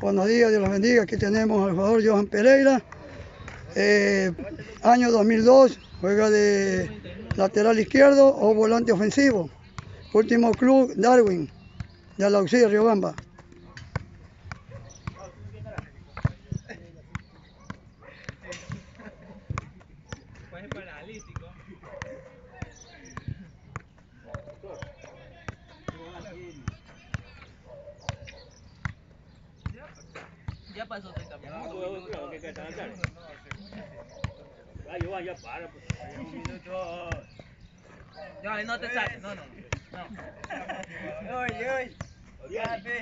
Buenos días, Dios los bendiga. Aquí tenemos al jugador Johan Pereira. Eh, año 2002, juega de lateral izquierdo o volante ofensivo. Último club, Darwin, de Alauxí, Riobamba. ရက်ပတ်ဆိုတိုက်တာမဟုဟုတ်တ်ဘူးဟုတ်ဟုတ်ကဲကဲဒါကြတယ်အာယောရပါရဘူးတော့ ညာရင်တော့တက်ဆိုင်နော်နော်နော် Oi, oi. Sabe?